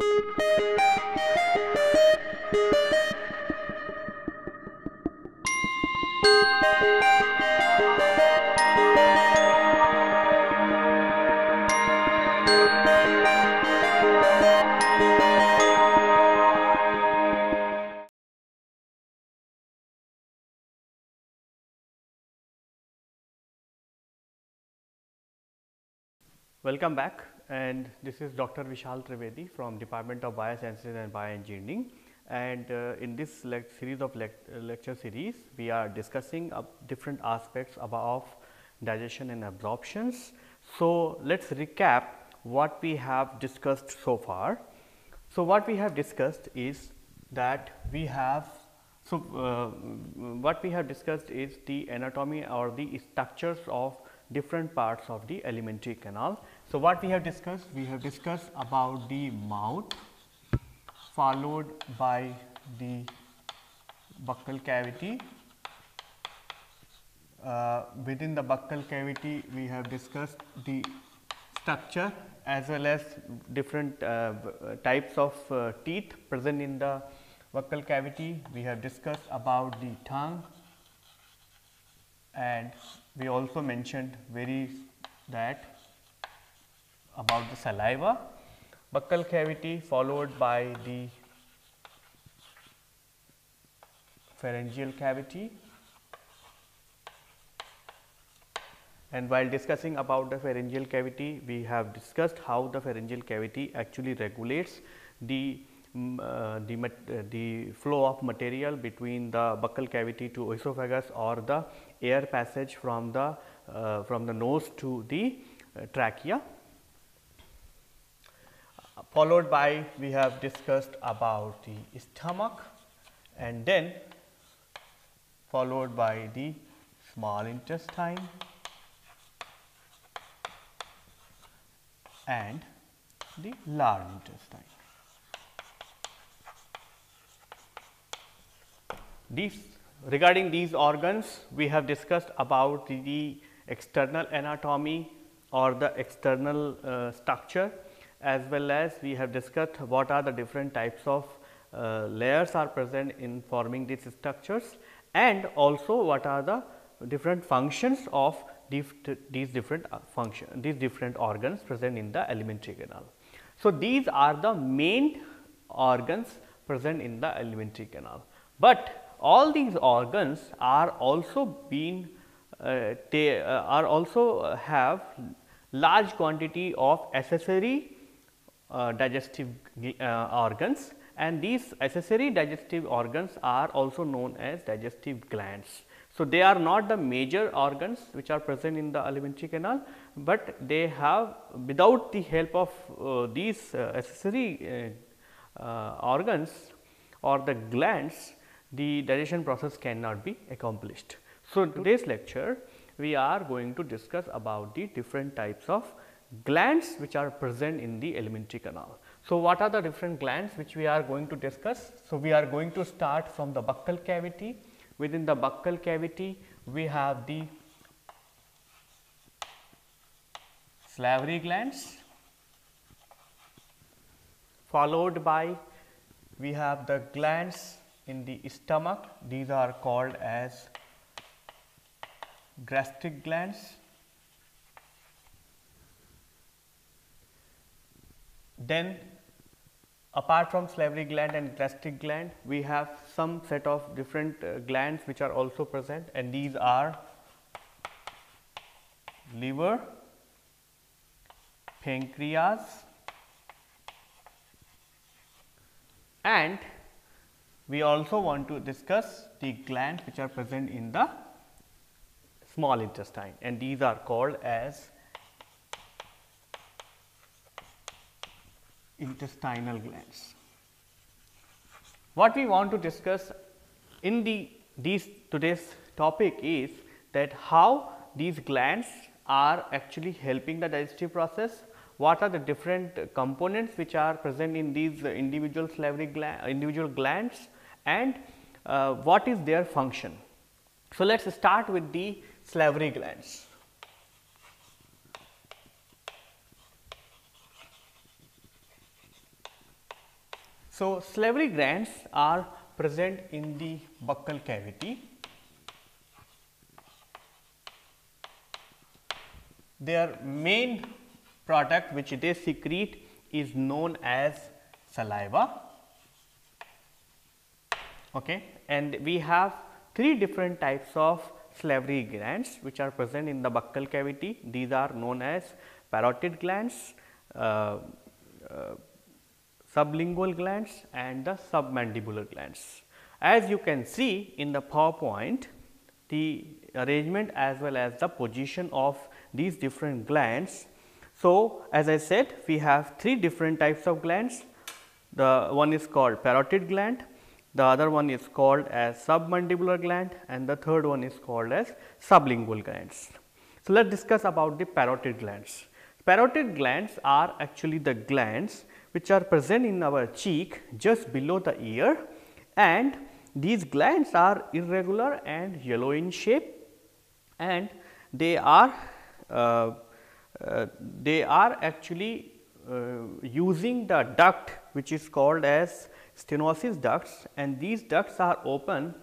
Thank you. Welcome back and this is Dr. Vishal Trivedi from Department of Biosciences and Bioengineering and uh, in this series of lect lecture series we are discussing uh, different aspects of digestion and absorptions. So, let us recap what we have discussed so far. So, what we have discussed is that we have so uh, what we have discussed is the anatomy or the structures of different parts of the alimentary canal. So, what we have discussed? We have discussed about the mouth followed by the buccal cavity. Uh, within the buccal cavity, we have discussed the structure as well as different uh, types of uh, teeth present in the buccal cavity. We have discussed about the tongue and we also mentioned very that about the saliva, buccal cavity followed by the pharyngeal cavity. And while discussing about the pharyngeal cavity, we have discussed how the pharyngeal cavity actually regulates the uh, the, uh, the flow of material between the buccal cavity to esophagus or the air passage from the uh, from the nose to the uh, trachea. Followed by we have discussed about the stomach and then followed by the small intestine and the large intestine. These regarding these organs we have discussed about the external anatomy or the external uh, structure as well as we have discussed what are the different types of uh, layers are present in forming these structures and also what are the different functions of these, these different uh, function these different organs present in the alimentary canal. So, these are the main organs present in the alimentary canal, but all these organs are also being uh, uh, are also have large quantity of accessory uh, digestive uh, organs and these accessory digestive organs are also known as digestive glands. So, they are not the major organs which are present in the alimentary canal, but they have without the help of uh, these uh, accessory organs or the glands the digestion process cannot be accomplished. So, in today's lecture we are going to discuss about the different types of glands which are present in the alimentary canal. So, what are the different glands which we are going to discuss? So, we are going to start from the buccal cavity. Within the buccal cavity, we have the salivary glands followed by we have the glands in the stomach these are called as gastric glands. Then apart from salivary gland and gastric gland we have some set of different uh, glands which are also present and these are liver, pancreas and we also want to discuss the glands which are present in the small intestine and these are called as intestinal glands. What we want to discuss in the these today's topic is that how these glands are actually helping the digestive process what are the different components which are present in these individual salivary gland, individual glands and uh, what is their function. So, let us start with the salivary glands. So, salivary glands are present in the buccal cavity. Their main product which they secrete is known as saliva okay. and we have three different types of salivary glands which are present in the buccal cavity. These are known as parotid glands, uh, uh, sublingual glands and the submandibular glands. As you can see in the PowerPoint, the arrangement as well as the position of these different glands. So, as I said we have three different types of glands. The one is called parotid gland, the other one is called as submandibular gland and the third one is called as sublingual glands. So, let us discuss about the parotid glands. Parotid glands are actually the glands which are present in our cheek just below the ear and these glands are irregular and yellow in shape and they are uh, uh, they are actually uh, using the duct which is called as Stensen's ducts and these ducts are open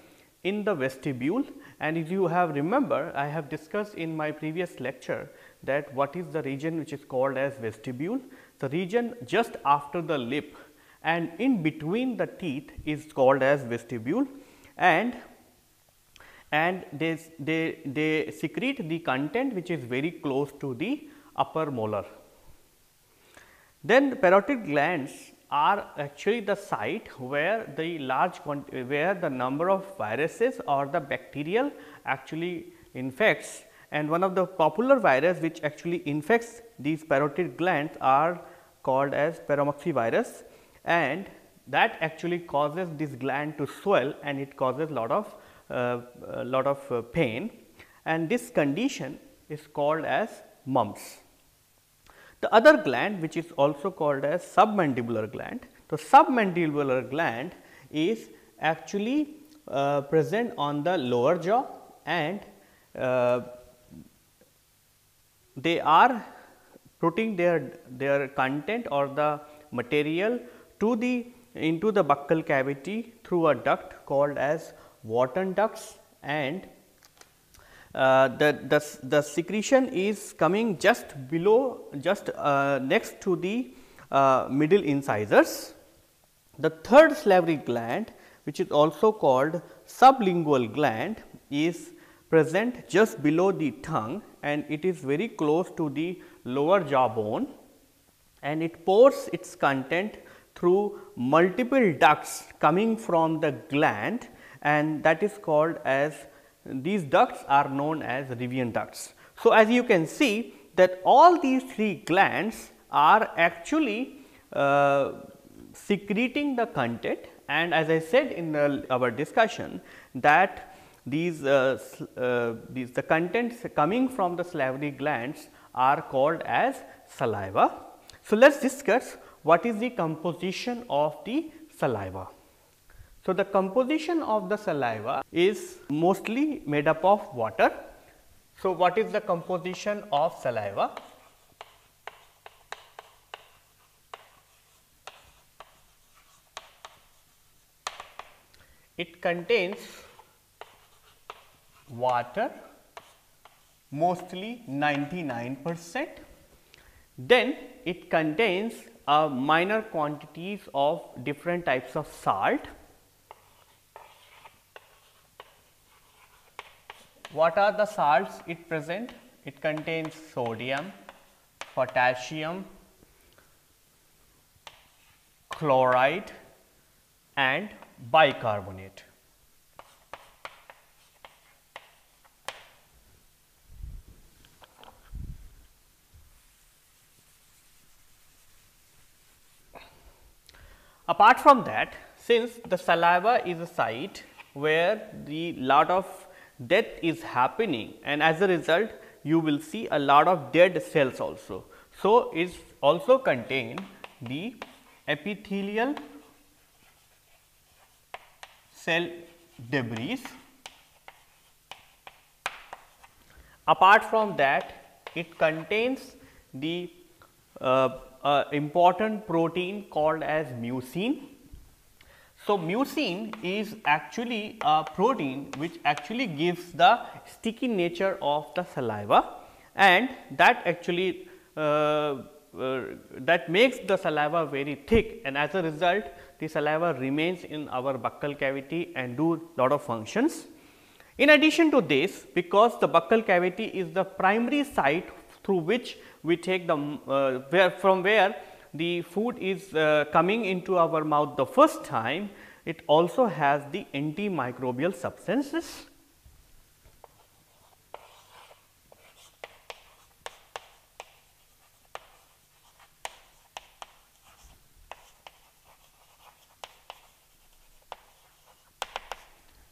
in the vestibule and if you have remember I have discussed in my previous lecture that what is the region which is called as vestibule. The region just after the lip and in between the teeth is called as vestibule and and they, they, they secrete the content which is very close to the upper molar. Then parotid glands are actually the site where the large where the number of viruses or the bacterial actually infects and one of the popular virus which actually infects these parotid glands are called as paramyxovirus and that actually causes this gland to swell and it causes lot of uh, lot of uh, pain and this condition is called as mumps. The other gland which is also called as submandibular gland. The submandibular gland is actually uh, present on the lower jaw and uh, they are putting their, their content or the material to the into the buccal cavity through a duct called as Wharton ducts and uh, the, the, the secretion is coming just below just uh, next to the uh, middle incisors. The third salivary gland which is also called sublingual gland is present just below the tongue and it is very close to the lower jawbone and it pours its content through multiple ducts coming from the gland and that is called as these ducts are known as Rivinus ducts. So, as you can see that all these three glands are actually uh, secreting the content and as I said in the, our discussion that these, uh, uh, these the contents coming from the salivary glands are called as saliva. So, let us discuss what is the composition of the saliva. So, the composition of the saliva is mostly made up of water. So, what is the composition of saliva? It contains water mostly 99 percent. Then it contains a minor quantities of different types of salt What are the salts it present? It contains sodium, potassium, chloride and bicarbonate. Apart from that, since the saliva is a site where the lot of death is happening and as a result you will see a lot of dead cells also. So, it also contain the epithelial cell debris. Apart from that, it contains the uh, uh, important protein called as mucin So, mucin is actually a protein which actually gives the sticky nature of the saliva and that actually uh, uh, that makes the saliva very thick and as a result the saliva remains in our buccal cavity and do lot of functions. In addition to this because the buccal cavity is the primary site through which we take the uh, where from where the food is uh, coming into our mouth the first time, it also has the antimicrobial substances.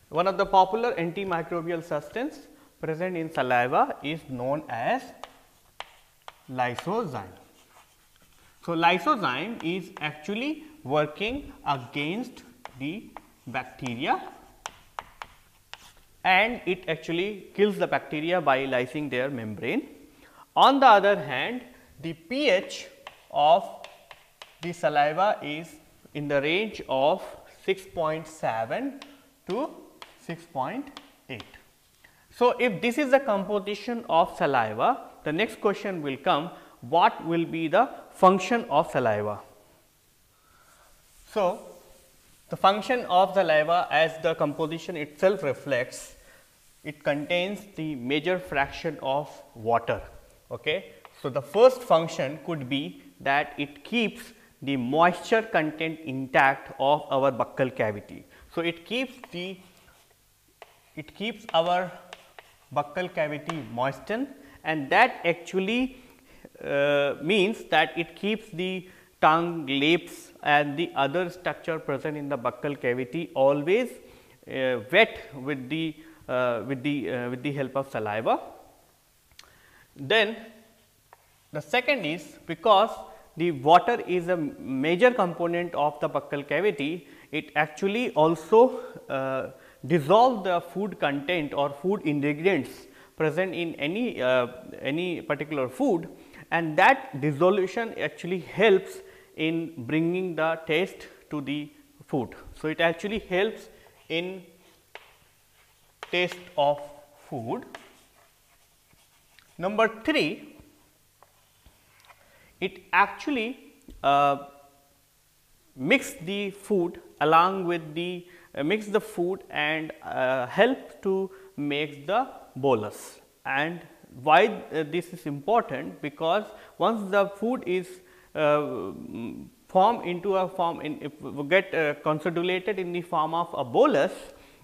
One of the popular antimicrobial substance present in saliva is known as lysozyme. So, lysozyme is actually working against the bacteria and it actually kills the bacteria by lysing their membrane. On the other hand, the pH of the saliva is in the range of 6.7 to 6.8. So, if this is the composition of saliva, the next question will come what will be the function of saliva. So, the function of saliva as the composition itself reflects, it contains the major fraction of water. Okay. So, the first function could be that it keeps the moisture content intact of our buccal cavity. So, it keeps the it keeps our buccal cavity moistened and that actually uh, means that it keeps the tongue, lips and the other structure present in the buccal cavity always uh, wet with the uh, with the uh, with the help of saliva. Then the second is because the water is a major component of the buccal cavity, it actually also uh, dissolve the food content or food ingredients present in any uh, any particular food and that dissolution actually helps in bringing the taste to the food. So, it actually helps in taste of food. Number 3, it actually uh, mix the food along with the uh, mix the food and uh, help to make the bolus. And why uh, this is important? Because once the food is uh, formed into a form in if we get uh, consolidated in the form of a bolus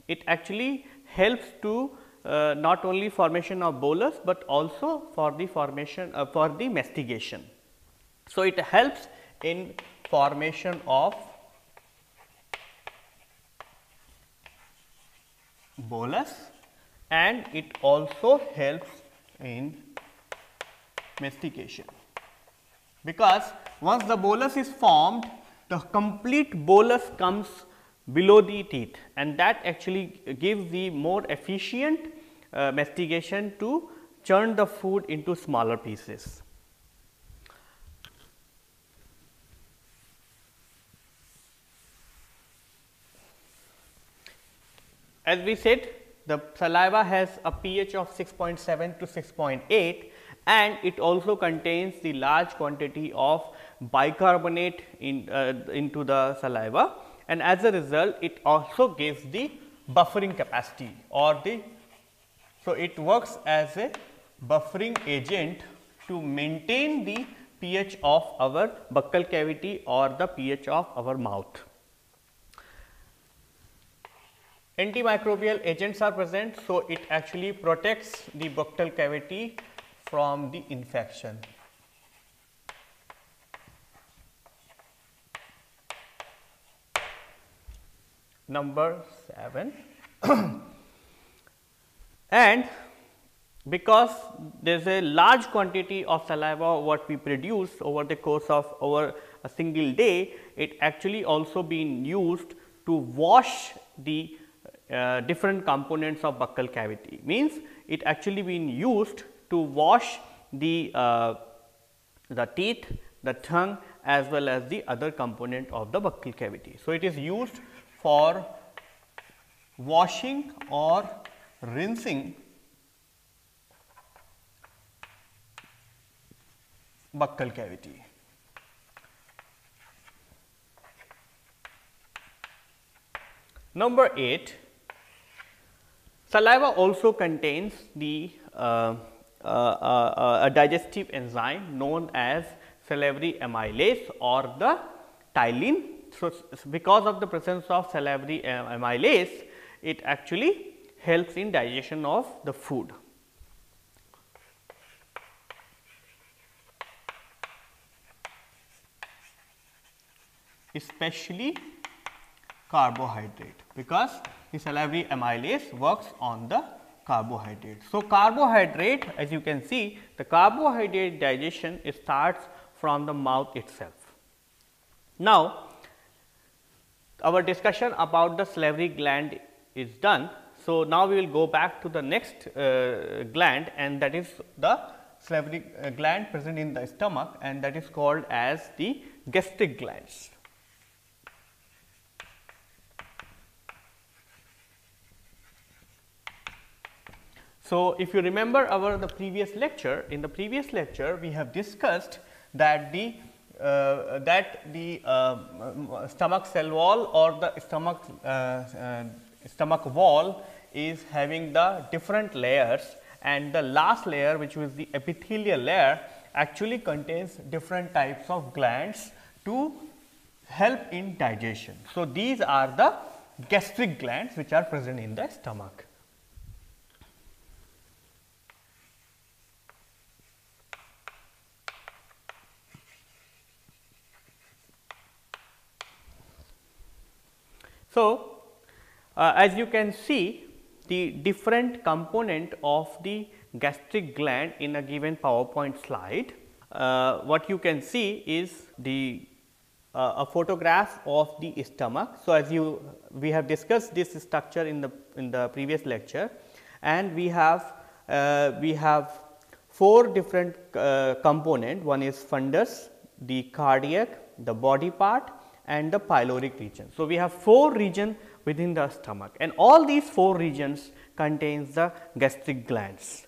it actually helps to uh, not only formation of bolus, but also for the formation uh, for the mastication. So, it helps in formation of bolus and it also helps in mastication. Because once the bolus is formed, the complete bolus comes below the teeth and that actually gives the more efficient uh, mastication to churn the food into smaller pieces. As we said the saliva has a pH of 6.7 to 6.8 and it also contains the large quantity of bicarbonate in, uh, into the saliva and as a result it also gives the buffering capacity or the so it works as a buffering agent to maintain the pH of our buccal cavity or the pH of our mouth. Antimicrobial agents are present, so it actually protects the buccal cavity from the infection. Number 7 and because there is a large quantity of saliva what we produce over the course of over a single day, it actually also being used to wash the uh, different components of buccal cavity means it actually been used to wash the uh, the teeth, the tongue as well as the other component of the buccal cavity. So, it is used for washing or rinsing buccal cavity. Number 8, saliva also contains the uh, uh, uh, a digestive enzyme known as salivary amylase or the ptyalin. So, because of the presence of salivary amylase, it actually helps in digestion of the food. especially carbohydrate because the salivary amylase works on the carbohydrate. So, carbohydrate as you can see the carbohydrate digestion starts from the mouth itself. Now, our discussion about the salivary gland is done. So, now we will go back to the next uh, gland and that is the salivary uh, gland present in the stomach and that is called as the gastric glands. So, if you remember our the previous lecture, in the previous lecture we have discussed that the uh, that the uh, stomach cell wall or the stomach uh, uh, stomach wall is having the different layers and the last layer which was the epithelial layer actually contains different types of glands to help in digestion. So, these are the gastric glands which are present in the stomach. So, uh, as you can see the different component of the gastric gland in a given PowerPoint slide. Uh, what you can see is the uh, a photograph of the stomach. So, as you we have discussed this structure in the in the previous lecture and we have uh, we have four different uh, component one is fundus, the cardiac, the body part and the pyloric region. So, we have four regions within the stomach and all these four regions contains the gastric glands.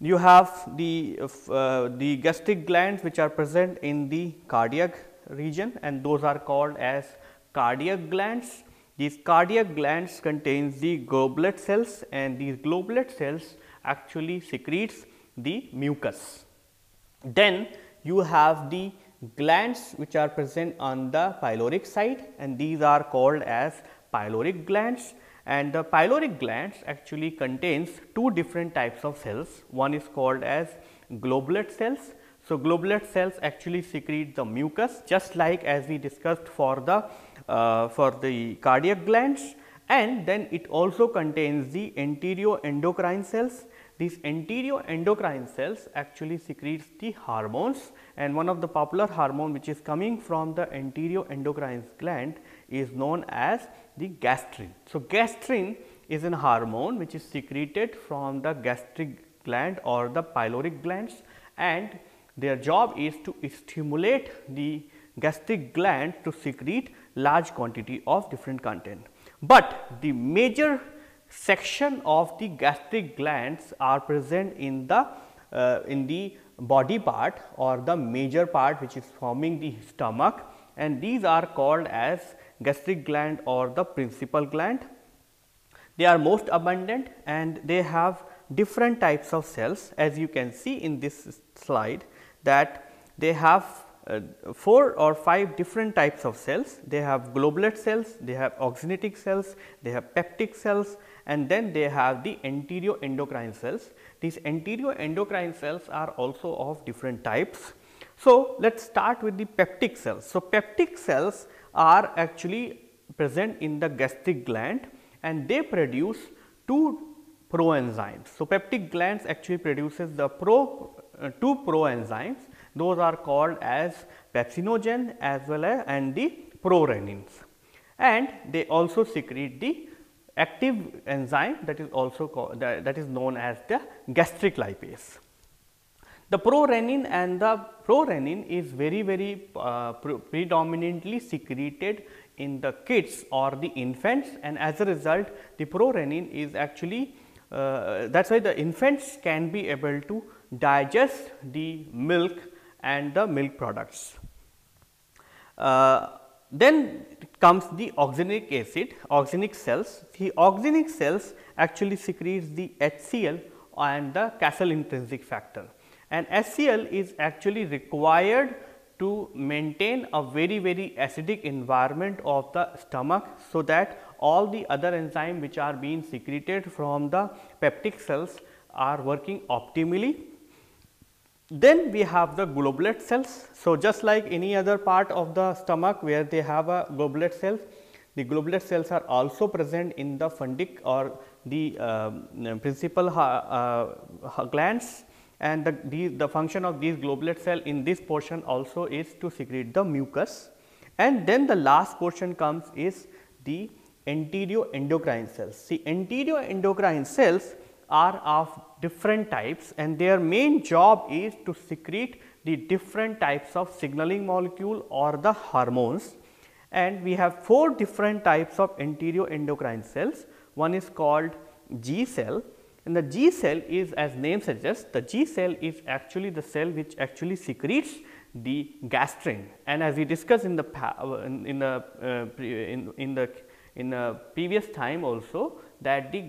You have the, uh, the gastric glands which are present in the cardiac region and those are called as cardiac glands. These cardiac glands contains the goblet cells and these goblet cells actually secretes the mucus. Then you have the glands which are present on the pyloric side and these are called as pyloric glands and the pyloric glands actually contains two different types of cells. One is called as goblet cells. So, goblet cells actually secrete the mucus just like as we discussed for the uh, for the cardiac glands and then it also contains the enteroendocrine cells these enteroendocrine cells actually secretes the hormones and one of the popular hormone which is coming from the enteroendocrine gland is known as the gastrin. So, gastrin is an hormone which is secreted from the gastric gland or the pyloric glands and their job is to stimulate the gastric gland to secrete large quantity of different content. But the major section of the gastric glands are present in the uh, in the body part or the major part which is forming the stomach and these are called as gastric gland or the principal gland. They are most abundant and they have different types of cells as you can see in this slide that they have uh, 4 or 5 different types of cells. They have goblet cells, they have oxyntic cells, they have peptic cells and then they have the enteroendocrine cells. These enteroendocrine cells are also of different types. So, let us start with the peptic cells. So, peptic cells are actually present in the gastric gland and they produce two proenzymes. So, peptic glands actually produces the pro uh, two proenzymes those are called as pepsinogen as well as and the prorennins and they also secrete the active enzyme that is also called, that, that is known as the gastric lipase. The prorennin and the prorennin is very very uh, pre predominantly secreted in the kids or the infants and as a result the prorennin is actually uh, that is why the infants can be able to digest the milk and the milk products. Uh, then comes the oxalic acid, oxyntic cells. The oxyntic cells actually secretes the HCl and the Castle intrinsic factor and HCl is actually required to maintain a very very acidic environment of the stomach so that all the other enzymes which are being secreted from the peptic cells are working optimally. Then we have the globulate cells. So, just like any other part of the stomach where they have a globulate cells, the globulate cells are also present in the fundic or the uh, principal uh, glands and the, the, the function of these globulate cell in this portion also is to secrete the mucus and then the last portion comes is the anterior endocrine cells. See enteroendocrine cells are of different types and their main job is to secrete the different types of signaling molecule or the hormones. And we have four different types of enteroendocrine cells. One is called G cell. And the G cell is as name suggests the G cell is actually the cell which actually secretes the gastrin. And as we discussed in the in, in the uh, in, in the in the previous time also that the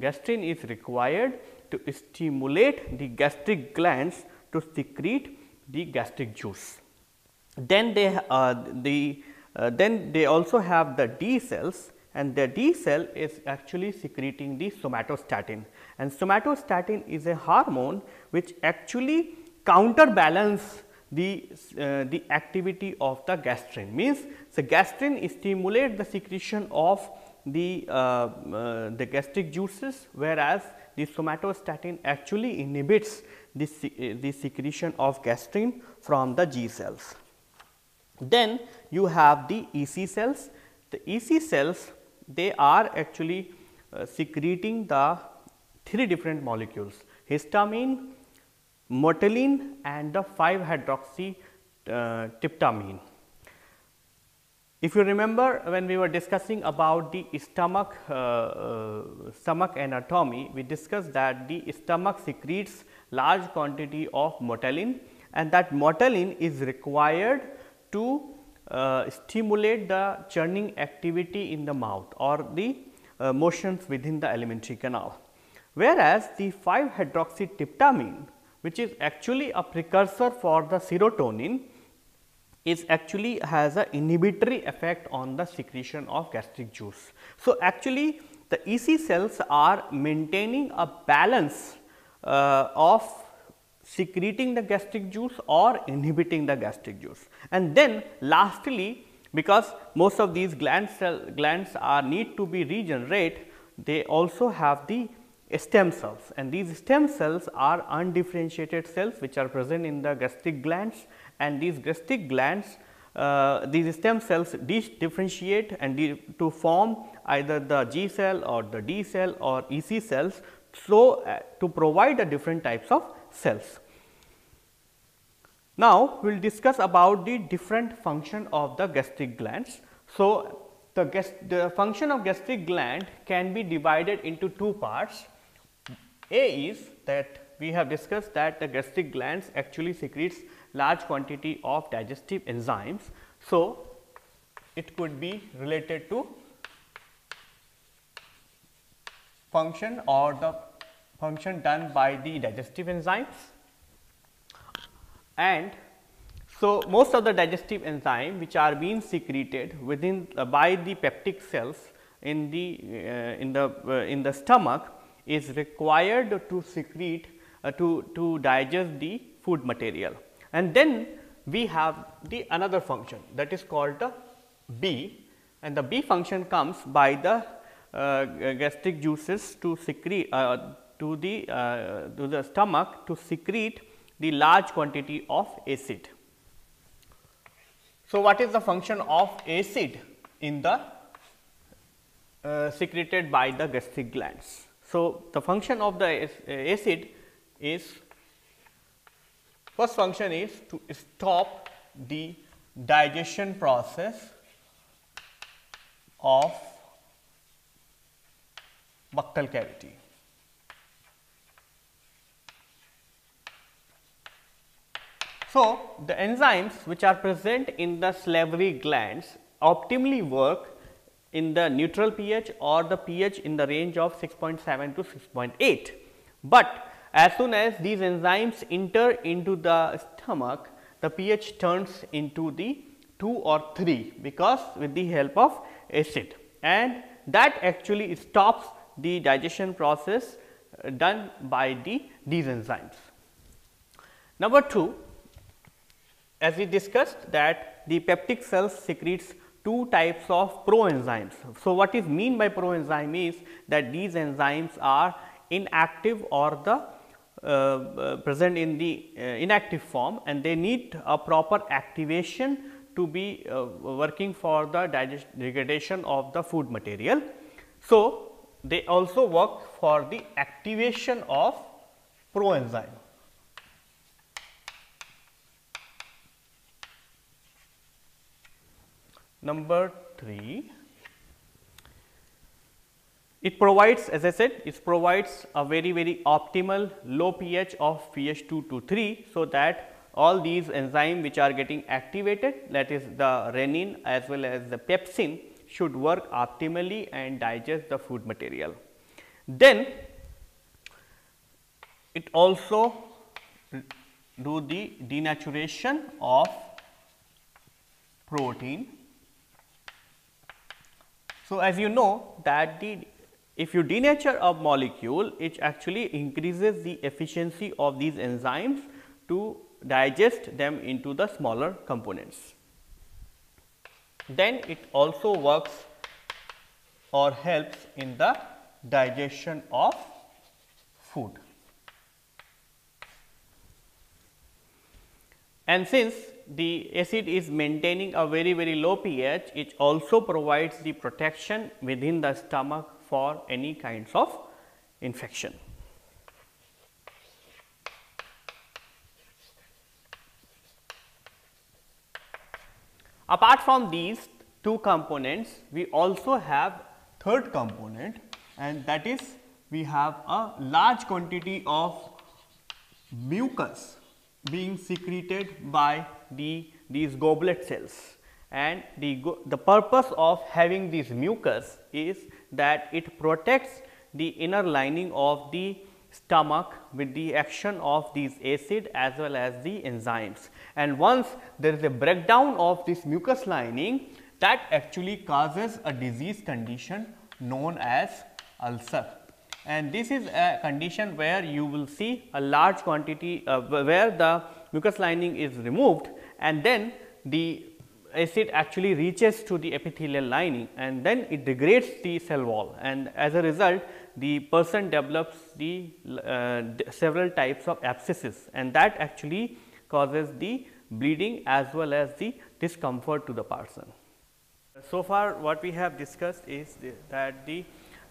gastrin is required to stimulate the gastric glands to secrete the gastric juice. Then they uh, the uh, then they also have the D cells and the D cell is actually secreting the somatostatin and somatostatin is a hormone which actually counterbalance the, uh, the activity of the gastrin means the gastrin stimulate the secretion of the, uh, uh, the gastric juices whereas the somatostatin actually inhibits the, uh, the secretion of gastrin from the G cells. Then you have the EC cells. The EC cells they are actually uh, secreting the three different molecules histamine, motilin and the 5 hydroxy uh, tryptamine. If you remember when we were discussing about the stomach, uh, uh, stomach anatomy, we discussed that the stomach secretes large quantity of motilin and that motilin is required to uh, stimulate the churning activity in the mouth or the uh, motions within the alimentary canal. Whereas, the 5 hydroxytryptamine which is actually a precursor for the serotonin is actually has a inhibitory effect on the secretion of gastric juice. So, actually the EC cells are maintaining a balance uh, of secreting the gastric juice or inhibiting the gastric juice. And then lastly, because most of these glands, cell, glands are need to be regenerate, they also have the stem cells and these stem cells are undifferentiated cells which are present in the gastric glands and these gastric glands uh, these stem cells differentiate and to form either the G cell or the D cell or EC cells. So, uh, to provide the different types of cells. Now, we will discuss about the different function of the gastric glands. So, the, the function of gastric gland can be divided into two parts. A is that we have discussed that the gastric glands actually secretes large quantity of digestive enzymes. So, it could be related to function or the function done by the digestive enzymes and so most of the digestive enzyme which are being secreted within uh, by the peptic cells in the uh, in the uh, in the stomach is required to secrete uh, to to digest the food material and then we have the another function that is called the B and the B function comes by the uh, gastric juices to secrete uh, to the to the stomach to secrete the large quantity of acid. So, what is the function of acid in the uh, secreted by the gastric glands? So, the function of the acid is First function is to stop the digestion process of buccal cavity. So, the enzymes which are present in the salivary glands optimally work in the neutral pH or the pH in the range of 6.7 to 6.8. But as soon as these enzymes enter into the stomach, the pH turns into the 2 or 3 because with the help of acid and that actually stops the digestion process uh, done by the these enzymes. Number 2 as we discussed that the peptic cells secretes two types of proenzymes. So, what is mean by proenzyme is that these enzymes are inactive or the uh, uh, present in the uh, inactive form and they need a proper activation to be uh, working for the degradation of the food material. So, they also work for the activation of proenzyme. Number 3, it provides as I said it provides a very very optimal low pH of pH 2 to 3. So, that all these enzymes which are getting activated that is the rennin as well as the pepsin should work optimally and digest the food material. Then it also do the denaturation of protein so, as you know that the if you denature a molecule it actually increases the efficiency of these enzymes to digest them into the smaller components. Then it also works or helps in the digestion of food. And since the acid is maintaining a very very low pH, it also provides the protection within the stomach for any kinds of infection. Apart from these two components, we also have third component and that is we have a large quantity of mucus being secreted by the these goblet cells and the, the purpose of having this mucus is that it protects the inner lining of the stomach with the action of these acid as well as the enzymes. And once there is a breakdown of this mucus lining that actually causes a disease condition known as ulcer and this is a condition where you will see a large quantity uh, where the mucus lining is removed and then the acid actually reaches to the epithelial lining and then it degrades the cell wall and as a result the person develops the uh, several types of abscesses and that actually causes the bleeding as well as the discomfort to the person. So far what we have discussed is the, that the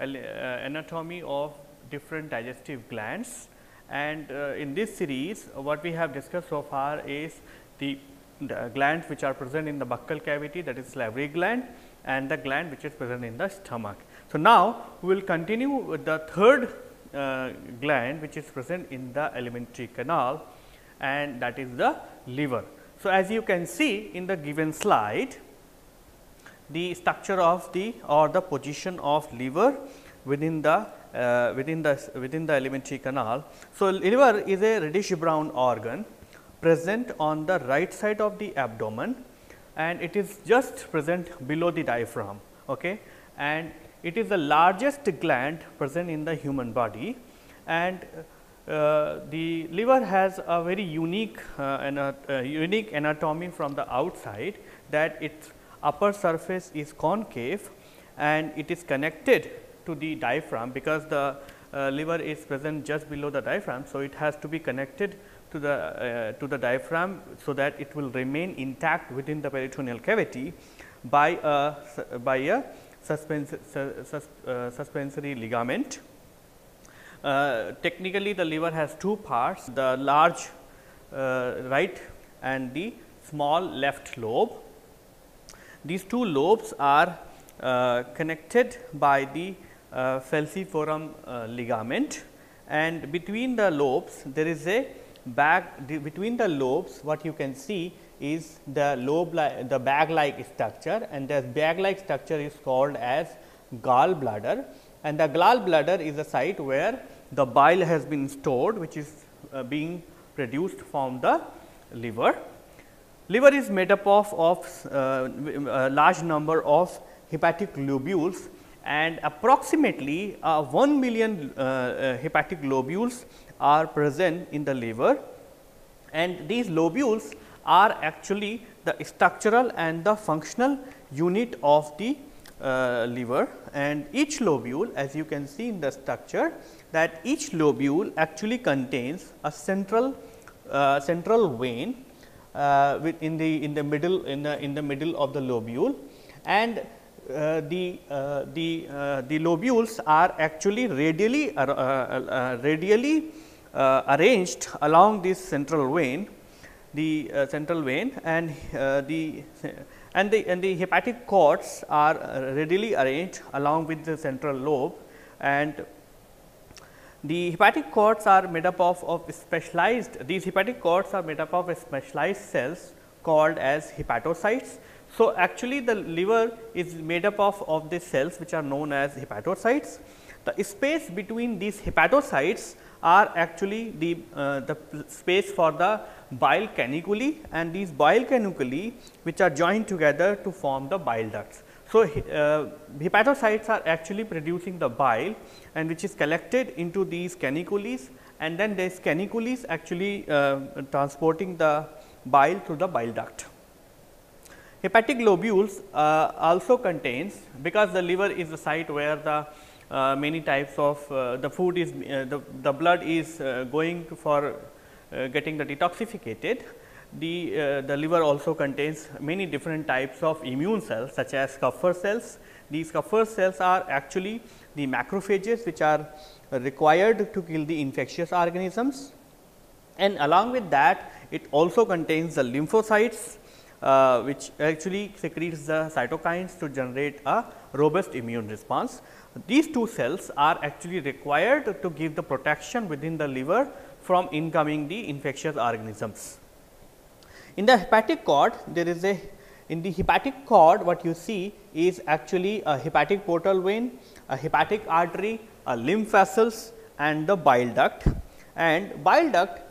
anatomy of different digestive glands and uh, in this series what we have discussed so far is the, the, glands which are present in the buccal cavity that is salivary gland and the gland which is present in the stomach. So, now we will continue with the third uh, gland which is present in the alimentary canal and that is the liver. So, as you can see in the given slide the structure of the or the position of liver within the uh, within the within the alimentary canal. So, liver is a reddish brown organ present on the right side of the abdomen and it is just present below the diaphragm okay and it is the largest gland present in the human body and uh, the liver has a very unique uh, uh, unique anatomy from the outside that its upper surface is concave and it is connected to the diaphragm because the uh, liver is present just below the diaphragm. So, it has to be connected to the uh, to the diaphragm so that it will remain intact within the peritoneal cavity by a by a suspens sus, uh, suspensory ligament. Uh, technically the liver has two parts the large uh, right and the small left lobe. These two lobes are uh, connected by the uh, falciform uh, ligament. And between the lobes there is a bag between the lobes what you can see is the lobe like the bag like structure. And the bag like structure is called as gallbladder. And the gallbladder is a site where the bile has been stored which is uh, being produced from the liver. Liver is made up of, of uh, a large number of hepatic lobules and approximately uh, 1 million uh, uh, hepatic lobules are present in the liver. And these lobules are actually the structural and the functional unit of the uh, liver. And each lobule as you can see in the structure that each lobule actually contains a central uh, central vein uh, in the in the middle in the in the middle of the lobule. And uh, the uh, the uh, the lobules are actually radially radially arranged along this central vein the central vein and the and the and the hepatic cords are readily arranged along with the central lobe. And the hepatic cords are made up of, of specialized these hepatic cords are made up of specialized cells called as hepatocytes so, actually the liver is made up of, of these cells which are known as hepatocytes. The space between these hepatocytes are actually the, uh, the space for the bile caniculi and these bile caniculi which are joined together to form the bile ducts. So, uh, hepatocytes are actually producing the bile and which is collected into these canicules and then these canicules actually uh, transporting the bile through the bile duct. Hepatic lobules uh, also contains because the liver is the site where the uh, many types of uh, the food is uh, the, the blood is going for getting the detoxificated. The, the liver also contains many different types of immune cells such as Kupffer cells. These Kupffer cells are actually the macrophages which are required to kill the infectious organisms and along with that it also contains the lymphocytes uh, which actually secretes the cytokines to generate a robust immune response. These two cells are actually required to give the protection within the liver from incoming the infectious organisms. In the hepatic cord, there is a in the hepatic cord what you see is actually a hepatic portal vein, a hepatic artery, a lymph vessels and the bile duct and bile duct.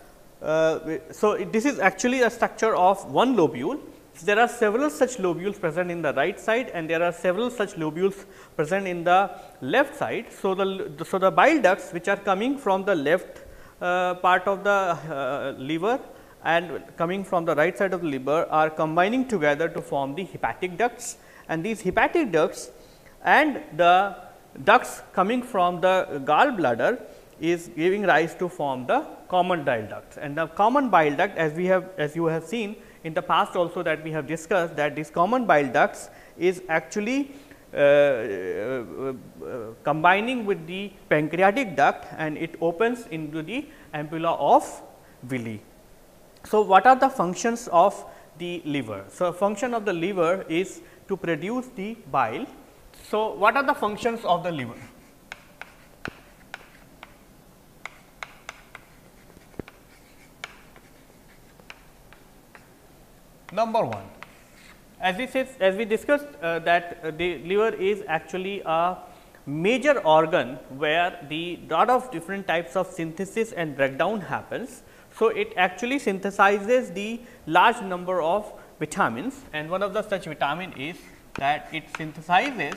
Uh, so, this is actually a structure of one lobule so, there are several such lobules present in the right side and there are several such lobules present in the left side. So, the, so the bile ducts which are coming from the left uh, part of the uh, liver and coming from the right side of the liver are combining together to form the hepatic ducts and these hepatic ducts and the ducts coming from the gallbladder is giving rise to form the common bile ducts and the common bile duct as we have as you have seen in the past also that we have discussed that this common bile ducts is actually uh, uh, uh, combining with the pancreatic duct and it opens into the ampulla of villi. So, what are the functions of the liver? So, function of the liver is to produce the bile. So, what are the functions of the liver? Number 1, as we said, as we discussed uh, that uh, the liver is actually a major organ where the lot of different types of synthesis and breakdown happens. So, it actually synthesizes the large number of vitamins and one of the such vitamin is that it synthesizes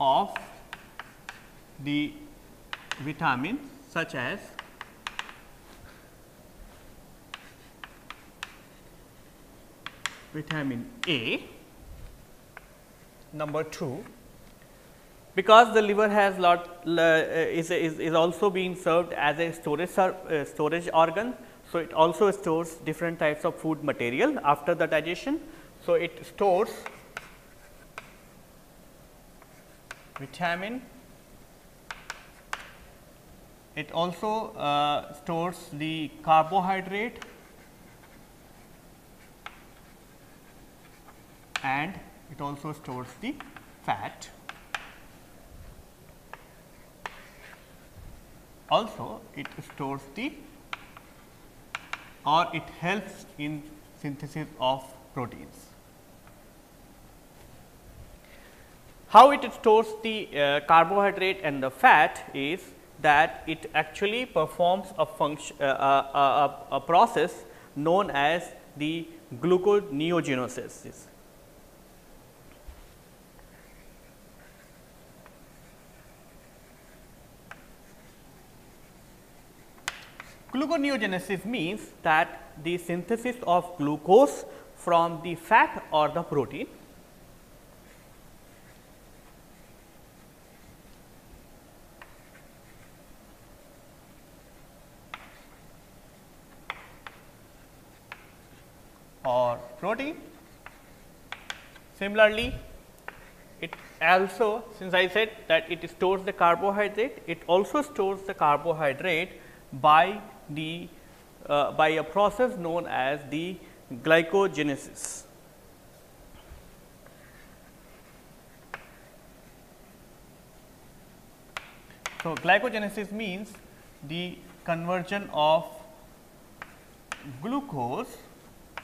of the vitamin such as vitamin A. Number 2, because the liver has lot uh, is, is, is also being served as a storage uh, storage organ. So, it also stores different types of food material after the digestion. So, it stores vitamin it also uh, stores the carbohydrate and it also stores the fat. Also it stores the or it helps in synthesis of proteins. How it stores the uh, carbohydrate and the fat is that it actually performs a function uh, uh, a, a, process known as the gluconeogenesis. Gluconeogenesis means that the synthesis of glucose from the fat or the protein or protein. Similarly, it also since I said that it stores the carbohydrate, it also stores the carbohydrate by the uh, by a process known as the glycogenesis. So, glycogenesis means the conversion of glucose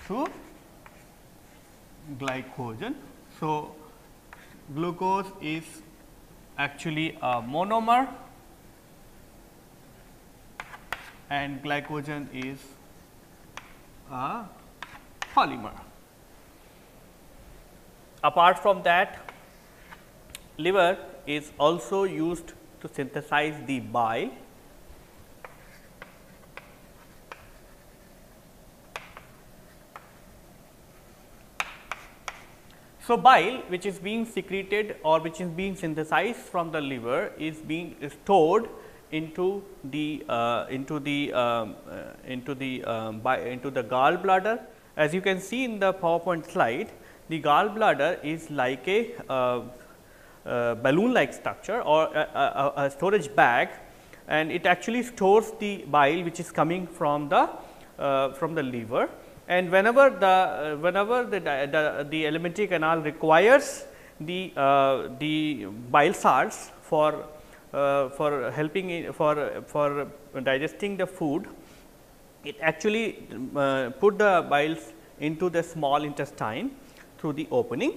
to glycogen. So, glucose is actually a monomer and glycogen is a polymer. Apart from that, liver is also used to synthesize the bile So, bile which is being secreted or which is being synthesized from the liver is being stored into the uh, into the um, uh, into the um, by, into the gallbladder. As you can see in the PowerPoint slide, the gallbladder is like a uh, uh balloon like structure or a, a, a, storage bag and it actually stores the bile which is coming from the uh, from the liver and whenever the uh, whenever the, the, the alimentary canal requires the the bile salts for uh, for helping for for digesting the food it actually uh, put the biles into the small intestine through the opening.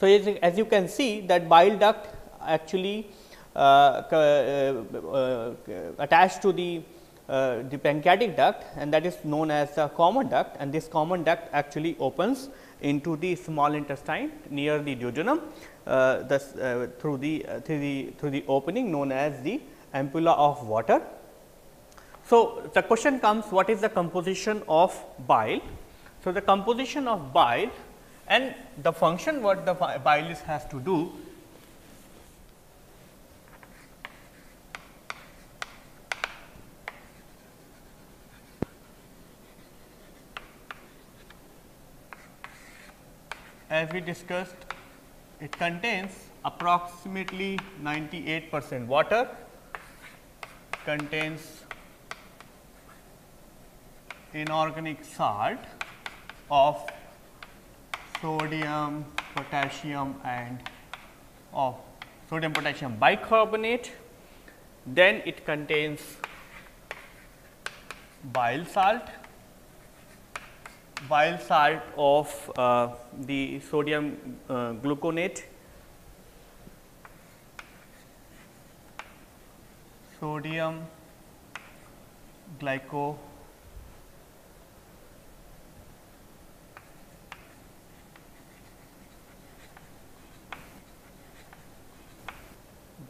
So, as, as you can see that bile duct actually uh, uh, uh attached to the the pancreatic duct and that is known as the common duct and this common duct actually opens into the small intestine near the duodenum uh, the, uh, through, the, uh, through, the, through the opening known as the ampulla of Vater. So, the question comes what is the composition of bile? So, the composition of bile and the function what the bile has to do as we discussed it contains approximately 98 percent water, contains inorganic salt of sodium, potassium and of sodium potassium bicarbonate. Then it contains bile salt bile salt of uh, the sodium uh, gluconate, sodium glyco.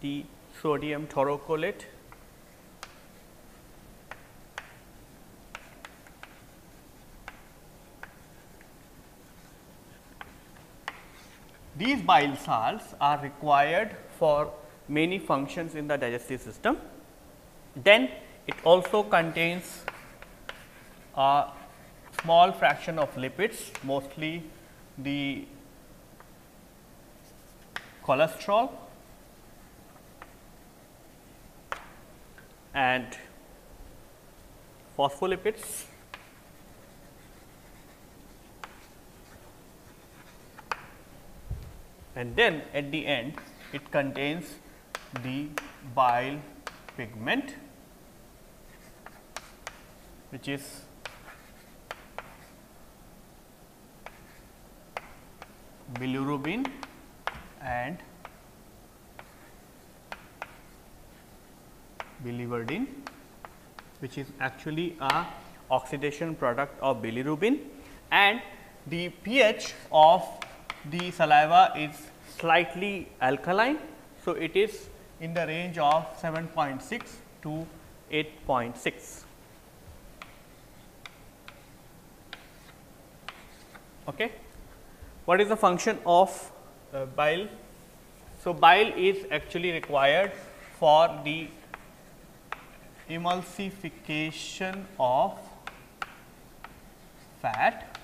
The sodium taurocholate These bile salts are required for many functions in the digestive system. Then it also contains a small fraction of lipids mostly the cholesterol and phospholipids. And then at the end it contains the bile pigment which is bilirubin and biliverdin which is actually a oxidation product of bilirubin. And the pH of the saliva is slightly alkaline. So, it is in the range of 7.6 to 8.6. Okay. What is the function of uh, bile? So, bile is actually required for the emulsification of fat.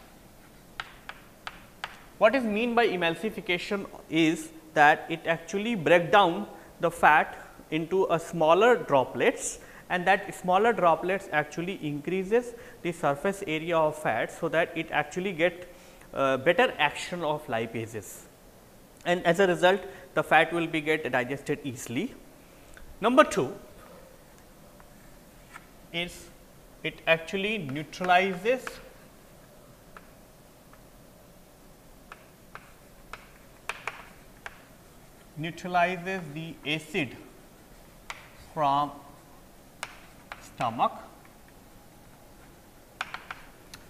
What is mean by emulsification is that it actually break down the fat into a smaller droplets and that smaller droplets actually increases the surface area of fat. So, that it actually get uh, better action of lipases and as a result the fat will be get digested easily. Number 2 is it actually neutralizes neutralizes the acid from stomach.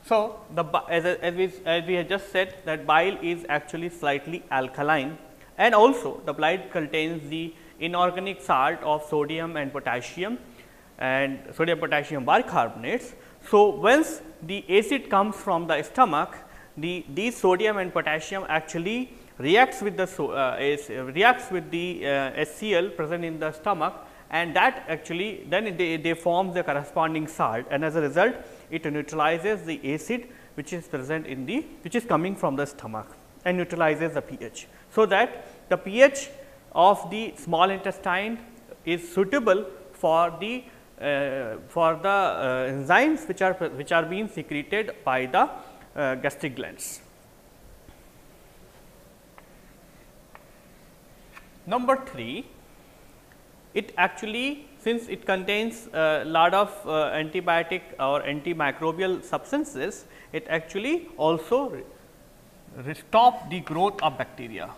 So, the as, as, we, as we have just said that bile is actually slightly alkaline and also the bile contains the inorganic salt of sodium and potassium and sodium potassium bicarbonates. So, once the acid comes from the stomach, the these sodium and potassium actually reacts with the uh, is, uh, reacts with the uh, HCl present in the stomach and that actually then they, they form the corresponding salt and as a result it neutralizes the acid which is present in the which is coming from the stomach and neutralizes the pH. So, that the pH of the small intestine is suitable for the uh, for the uh, enzymes which are which are being secreted by the uh, gastric glands. Number 3, it actually since it contains a lot of uh, antibiotic or antimicrobial substances, it actually also stop the growth of bacteria.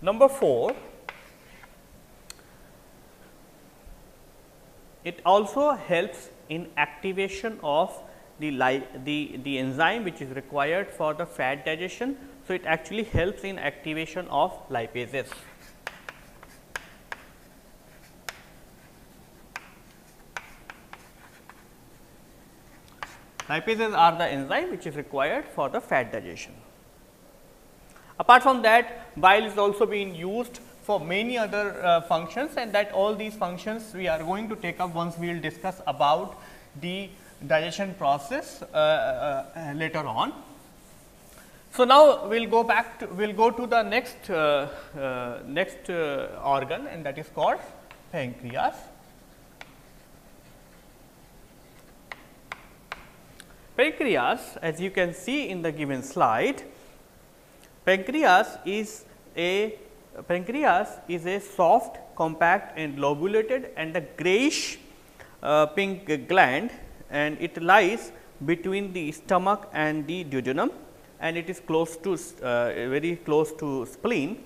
Number 4, it also helps in activation of the, the, the enzyme which is required for the fat digestion. So, it actually helps in activation of lipases. Lipases are the enzyme which is required for the fat digestion. Apart from that, bile is also being used for many other uh, functions and that all these functions we are going to take up once we will discuss about the digestion process uh, uh, later on. So, now we will go back to we will go to the next uh, uh, next uh, organ and that is called pancreas. Pancreas as you can see in the given slide Pancreas is a pancreas is a soft, compact and lobulated and a grayish uh, pink gland and it lies between the stomach and the duodenum and it is close to uh, very close to spleen,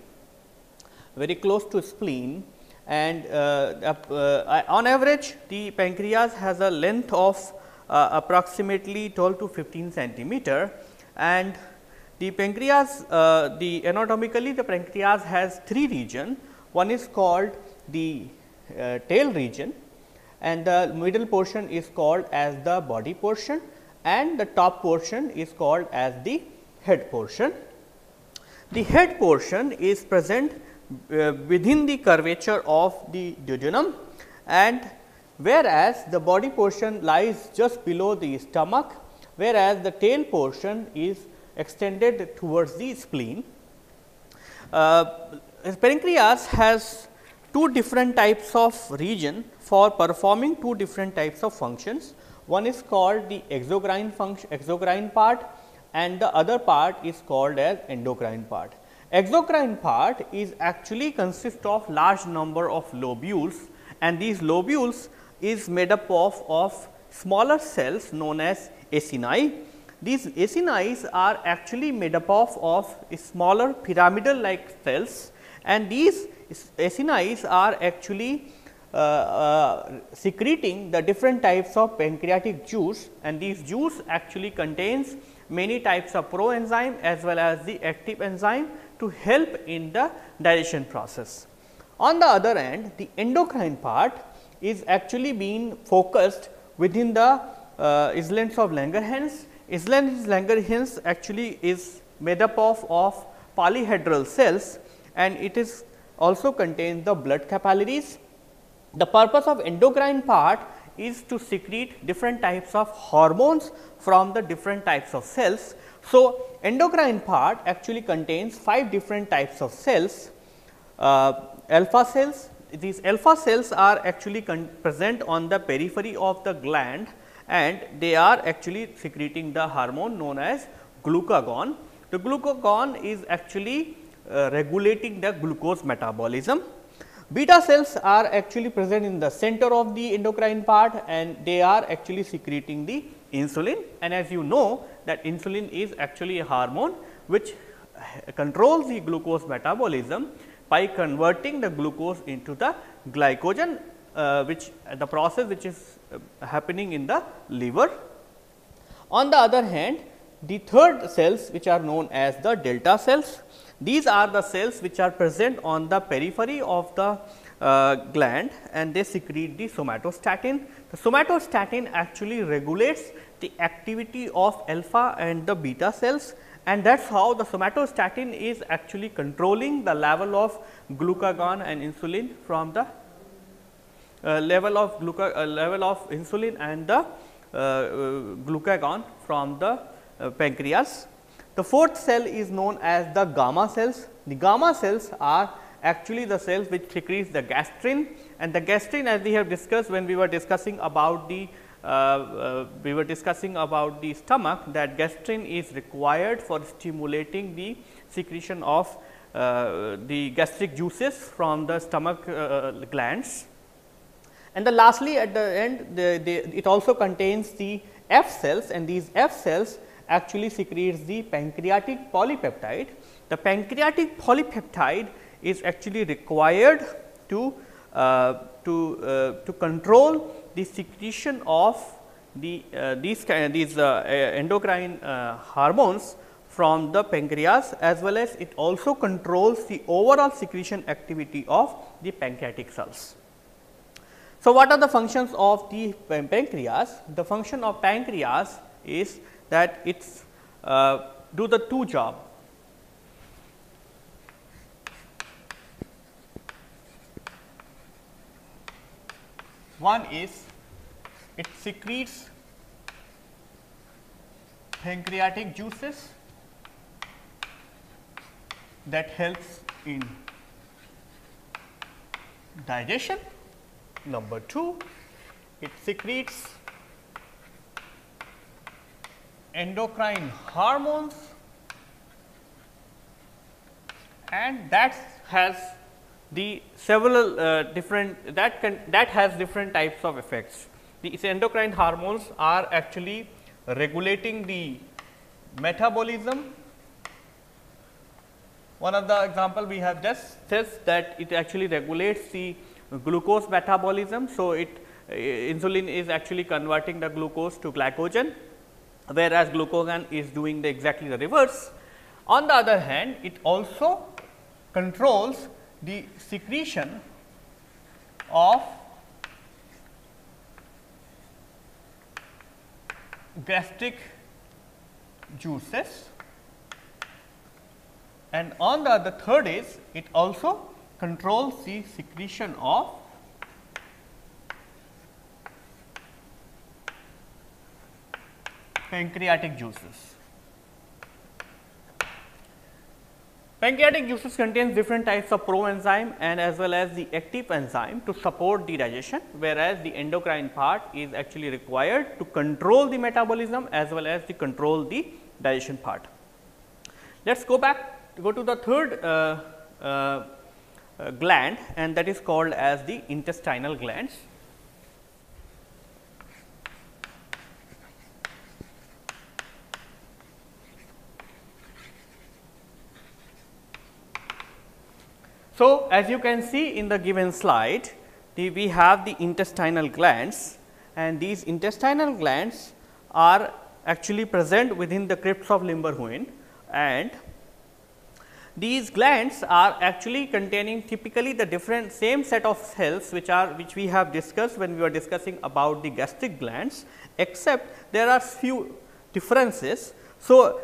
very close to spleen and uh, uh on average the pancreas has a length of uh, approximately 12 to 15 centimeter and the pancreas, uh, the anatomically the pancreas has three region. One is called the uh, tail region and the middle portion is called as the body portion and the top portion is called as the head portion. The head portion is present uh, within the curvature of the duodenum and whereas the body portion lies just below the stomach whereas the tail portion is extended towards the spleen. Uh, pancreas has two different types of region for performing two different types of functions. One is called the exocrine function exocrine part and the other part is called as endocrine part. Exocrine part is actually consist of large number of lobules and these lobules is made up of, of smaller cells known as acini. These acini are actually made up of, of smaller pyramidal like cells and these acini are actually uh, uh, secreting the different types of pancreatic juice and these juice actually contains many types of proenzyme as well as the active enzyme to help in the digestion process. On the other end, the endocrine part is actually being focused within the uh, islands of Langerhans. Islands Langerhans actually is made up of, of polyhedral cells and it is also contains the blood capillaries. The purpose of endocrine part is to secrete different types of hormones from the different types of cells. So, endocrine part actually contains 5 different types of cells, uh, alpha cells. These alpha cells are actually present on the periphery of the gland and they are actually secreting the hormone known as glucagon. The glucagon is actually uh, regulating the glucose metabolism. Beta cells are actually present in the center of the endocrine part and they are actually secreting the insulin and as you know that insulin is actually a hormone which controls the glucose metabolism by converting the glucose into the glycogen uh, which uh, the process which is uh, happening in the liver. On the other hand, the third cells which are known as the delta cells these are the cells which are present on the periphery of the uh, gland and they secrete the somatostatin. The somatostatin actually regulates the activity of alpha and the beta cells and that is how the somatostatin is actually controlling the level of glucagon and insulin from the level of gluca uh, level of insulin and the uh, uh, glucagon from the uh, pancreas the fourth cell is known as the gamma cells. The gamma cells are actually the cells which secretes the gastrin and the gastrin as we have discussed when we were discussing about the uh, uh, we were discussing about the stomach that gastrin is required for stimulating the secretion of uh, the gastric juices from the stomach uh, glands. And the lastly at the end the, the, it also contains the F cells and these F cells actually secretes the pancreatic polypeptide. The pancreatic polypeptide is actually required to uh, to uh, to control the secretion of the uh, these these uh, endocrine uh, hormones from the pancreas as well as it also controls the overall secretion activity of the pancreatic cells. So, what are the functions of the pancreas? The function of pancreas is that it's uh, do the two job. One is it secretes pancreatic juices that helps in digestion. Number 2, it secretes endocrine hormones and that has the several uh, different that can that has different types of effects. These endocrine hormones are actually regulating the metabolism. One of the example we have just says that it actually regulates the glucose metabolism. So, it uh, insulin is actually converting the glucose to glycogen whereas glucagon is doing the exactly the reverse. On the other hand, it also controls the secretion of gastric juices and on the, the third is it also controls the secretion of pancreatic juices. Pancreatic juices contains different types of proenzyme and as well as the active enzyme to support the digestion, whereas the endocrine part is actually required to control the metabolism as well as to control the digestion part. Let us go back to go to the third uh, uh, uh, gland and that is called as the intestinal glands. So, as you can see in the given slide, the, we have the intestinal glands and these intestinal glands are actually present within the crypts of Lieberkühn and these glands are actually containing typically the different same set of cells which are which we have discussed when we were discussing about the gastric glands except there are few differences. So,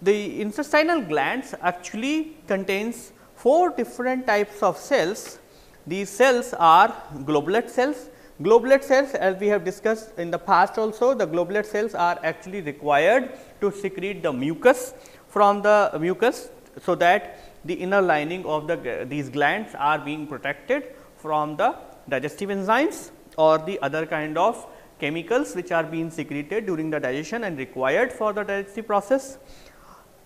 the intestinal glands actually contains four different types of cells. These cells are globulate cells. Globulate cells as we have discussed in the past also the globulate cells are actually required to secrete the mucus from the mucus. So, that the inner lining of the these glands are being protected from the digestive enzymes or the other kind of chemicals which are being secreted during the digestion and required for the digestive process.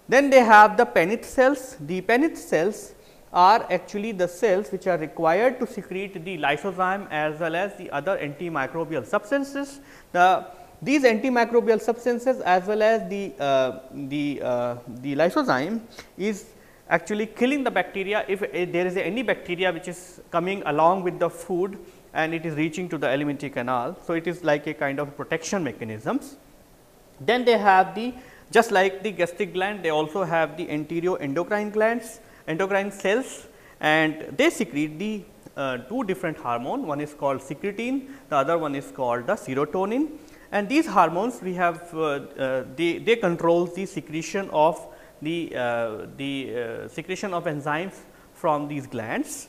Then they have the Paneth cells. The Paneth cells are actually the cells which are required to secrete the lysozyme as well as the other antimicrobial substances. The these antimicrobial substances as well as the uh, the uh, the lysozyme is actually killing the bacteria if, there is any bacteria which is coming along with the food and it is reaching to the alimentary canal. So, it is like a kind of protection mechanisms. Then they have the just like the gastric gland they also have the anterior endocrine glands endocrine cells and they secrete the uh, two different hormone one is called secretin the other one is called the serotonin and these hormones we have uh, uh, they, they control the secretion of the, uh, the uh, secretion of enzymes from these glands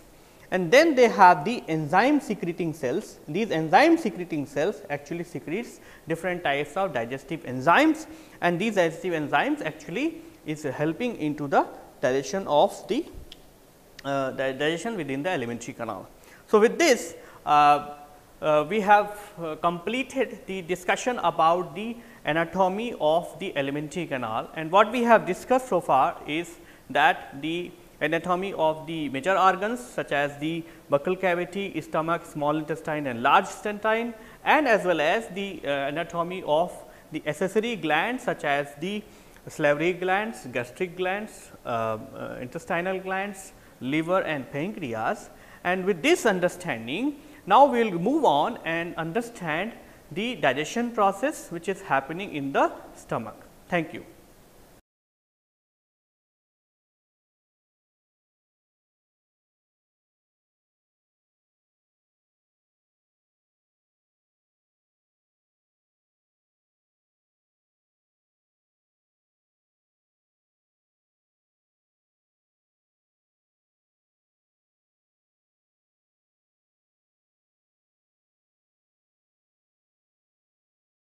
and then they have the enzyme secreting cells. These enzyme secreting cells actually secretes different types of digestive enzymes and these digestive enzymes actually is helping into the digestion of the uh, digestion within the alimentary canal. So, with this uh, uh, we have uh, completed the discussion about the anatomy of the alimentary canal and what we have discussed so far is that the anatomy of the major organs such as the buccal cavity, stomach, small intestine and large intestine and as well as the uh, anatomy of the accessory glands such as the salivary glands, gastric glands, uh, uh, intestinal glands, liver and pancreas. And with this understanding, now we will move on and understand the digestion process which is happening in the stomach. Thank you.